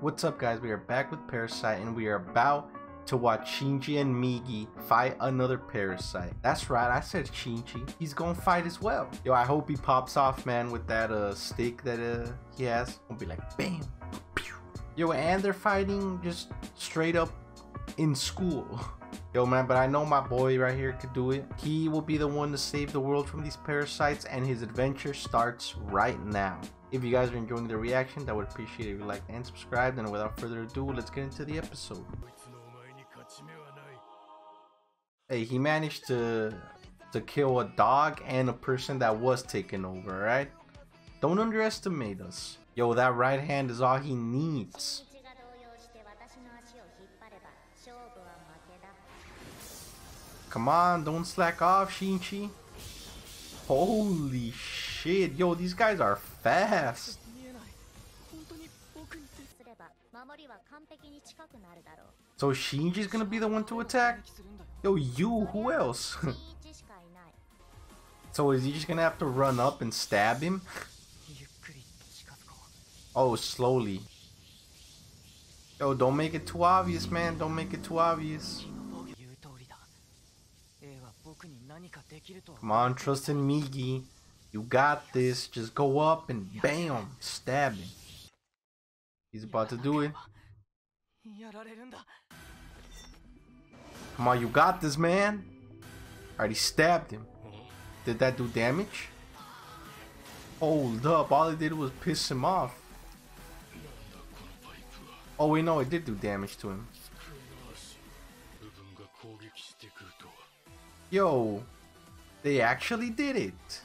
What's up guys, we are back with Parasyte and we are about to watch Shinji and Migi fight another Parasite. That's right, I said Shinji. He's gonna fight as well. Yo, I hope he pops off, man, with that uh stick that uh he has. Gonna be like, bam, pew. Yo, and they're fighting just straight up in school. Yo, man, but I know my boy right here could do it. He will be the one to save the world from these parasites, and his adventure starts right now. If you guys are enjoying the reaction, I would appreciate if you like and subscribe. And without further ado, let's get into the episode. Hey, he managed to to kill a dog and a person that was taken over, right? Don't underestimate us. Yo, that right hand is all he needs. Come on, don't slack off, Shinji. Holy shit. Yo, these guys are fast. So Shinji's gonna be the one to attack? Yo, you, who else? so is he just gonna have to run up and stab him? oh, slowly. Yo, don't make it too obvious, man. Don't make it too obvious. Come on, trust in Migi. You got this. Just go up and bam, stab him. He's about to do it. Come on, you got this, man. Already stabbed him. Did that do damage? Hold up, all it did was piss him off. Oh, we know it did do damage to him. Yo, they actually did it.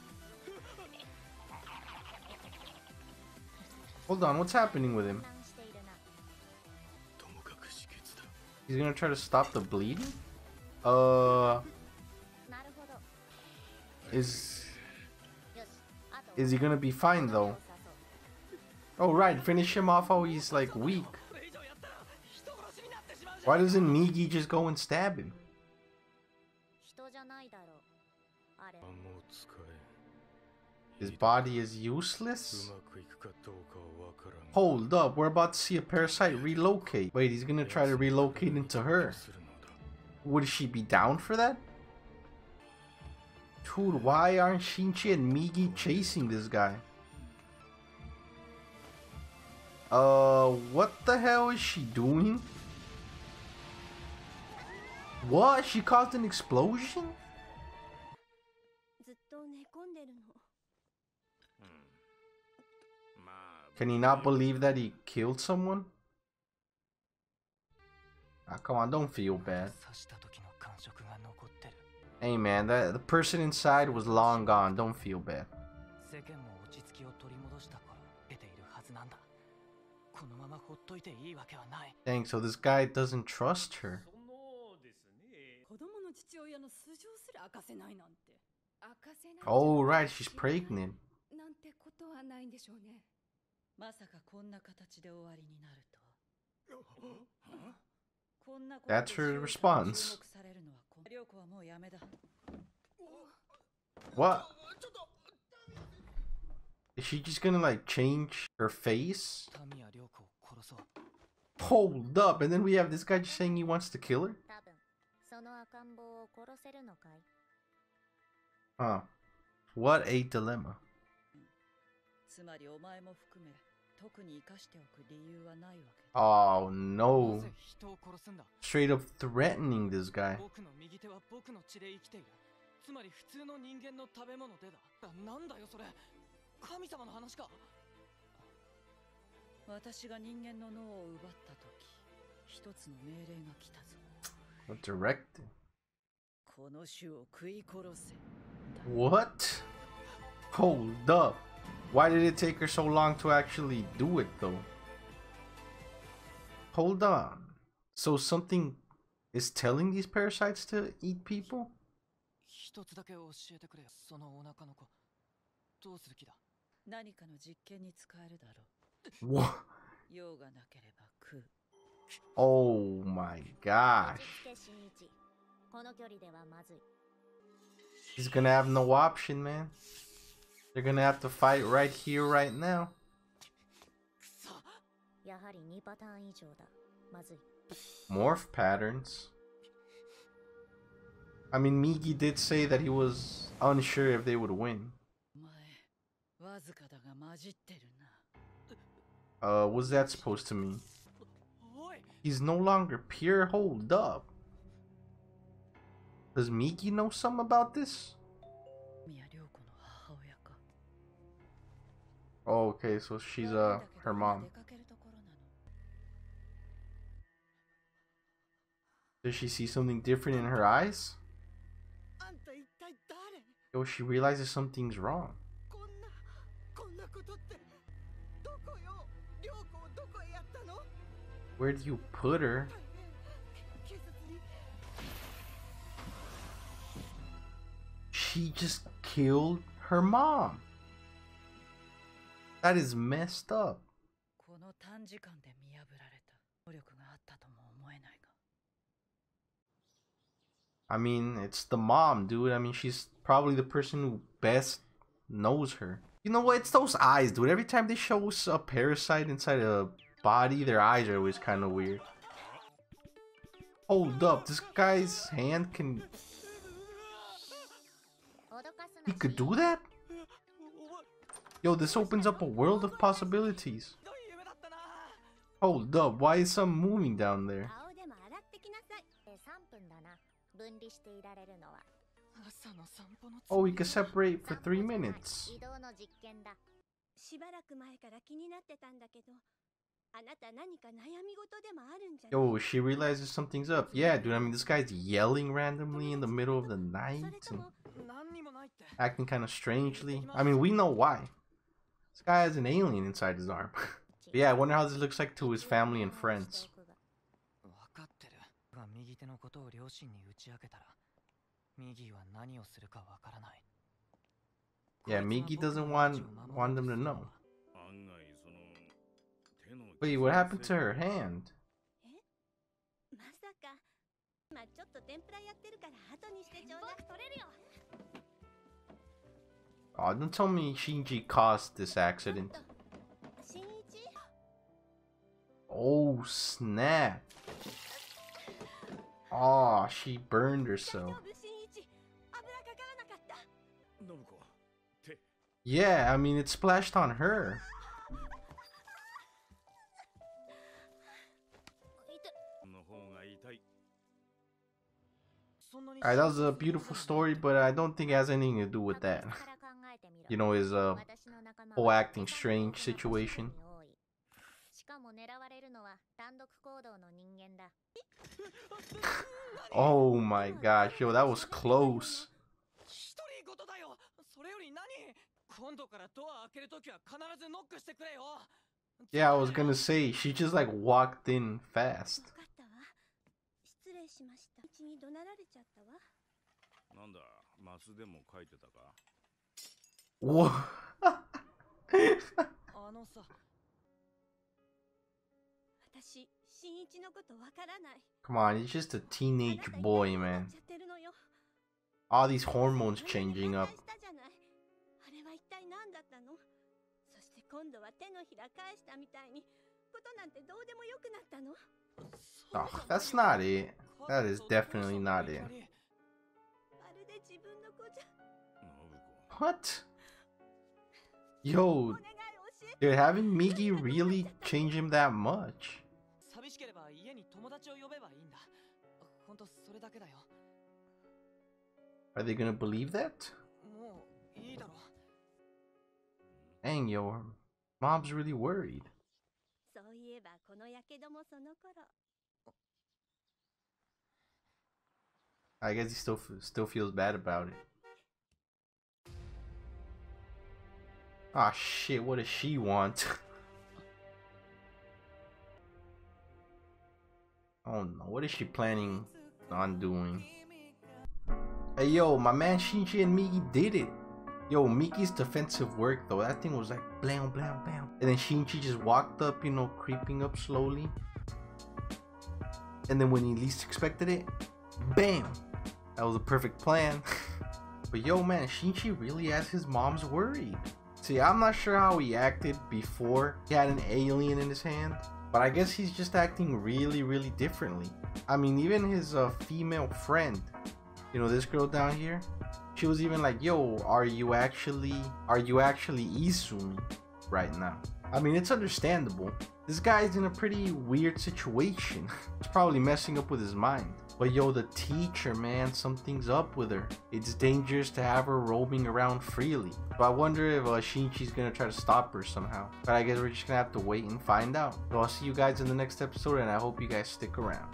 Hold on, what's happening with him? He's gonna try to stop the bleeding? Uh... Is... Is he gonna be fine though? Oh right, finish him off while he's like weak. Why doesn't Migi just go and stab him? His body is useless? Hold up, we're about to see a parasite relocate. Wait, he's gonna try to relocate into her. Would she be down for that? Dude, why aren't Shinji and Migi chasing this guy? Uh, what the hell is she doing? What? She caused an explosion? Can he not believe that he killed someone? Ah, come on, don't feel bad. Hey man, that the person inside was long gone. Don't feel bad. Dang, so this guy doesn't trust her. Oh right, she's pregnant. That's her response. What? Is she just gonna like change her face? Hold up, and then we have this guy just saying he wants to kill her? Huh. What a dilemma. つまりお前も含め特に生かしておく理由はないわけだ。Oh no. 人を殺すんだ？Straight up threatening this guy. 僕の右手は僕の血で生きている。つまり普通の人間の食べ物でだ。なんだよそれ。神様の話か。私が人間の脳を奪った時一つの命令が来たぞ。What direct? この種を食い殺せ。What? Hold up. Why did it take her so long to actually do it though? Hold on. So something is telling these parasites to eat people? What? Oh my gosh. He's gonna have no option, man. They're gonna have to fight right here, right now. Morph patterns. I mean, Migi did say that he was unsure if they would win. Uh, what's that supposed to mean? He's no longer pure. Hold up. Does Migi know something about this? Oh, okay, so she's uh her mom. Does she see something different in her eyes? Yo, she realizes something's wrong. Where do you put her? She just killed her mom. That is messed up. この短時間で見破られた能力があったとも思えないが I mean, it's the mom, dude. I mean, she's probably the person who best knows her. You know what? It's those eyes, dude. Every time they show us a parasite inside a body, their eyes are always kind of weird. Hold up, this guy's hand can. 脅かす He な could do that? Yo, this opens up a world of possibilities. ひどい夢だったな Hold up, why is some moving down there? 顔でも洗ってきなさいえ3分だな分離していられるのは朝の散歩の Oh, we can separate for three minutes. 移動の実験だしばらく前から気になってたんだけどあなた何か悩み事でもあるんじゃない Yo, she realizes something's up. Yeah, dude, I mean, this guy's yelling randomly in the middle of the そ night れと and も 何にもないって acting kind of strangely. I mean, we know why. This guy has an alien inside his arm. yeah, I wonder how this looks like to his family and friends. Yeah, Migi doesn't want want them to know. Wait, what happened to her hand? Eh? Aw, oh, don't tell me Shinji caused this accident. Oh, snap. Aw, oh, she burned herself. Yeah, I mean, it splashed on her. Alright, that was a beautiful story, but I don't think it has anything to do with that You know, his uh, whole acting strange situation. しかも狙われるのは単独行動の人間だ Oh my gosh, yo, that was close. 一人ごとだよそれより何今度からドア開けるときは必ずノックしてくれよ Yeah, I was gonna say, she just like walked in fast. 分かったわ失礼しましたうちに怒鳴られちゃったわなんだマスでも書いてたか What? Come on, he's just a teenage boy, man. All these hormones changing up. Oh, that's not it. That is definitely not it. What? Yo, they're having Migi really change him that much. Are they gonna believe that? Dang, your mom's really worried. I guess he still still feels bad about it. Ah shit, what does she want? oh no, what is she planning on doing? Hey yo, my man Shinji and Migi did it. Yo, Migi's defensive work though, that thing was like blam blam blam. And then Shinji just walked up, you know, creeping up slowly. And then when he least expected it, bam! That was a perfect plan. but yo, man, Shinji really has his mom's worried. See, I'm not sure how he acted before he had an alien in his hand. But I guess he's just acting really, really differently. I mean, even his uh, female friend, you know, this girl down here, she was even like, "Yo, are you actually, are you actually Izumi right now?" I mean, it's understandable. This guy's in a pretty weird situation. He's probably messing up with his mind. But yo, the teacher, man, something's up with her. It's dangerous to have her roaming around freely. So I wonder if uh, Shinji's gonna try to stop her somehow. But I guess we're just gonna have to wait and find out. So I'll see you guys in the next episode, and I hope you guys stick around.